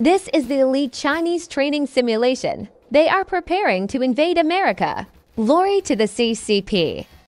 This is the elite Chinese training simulation. They are preparing to invade America. Glory to the CCP.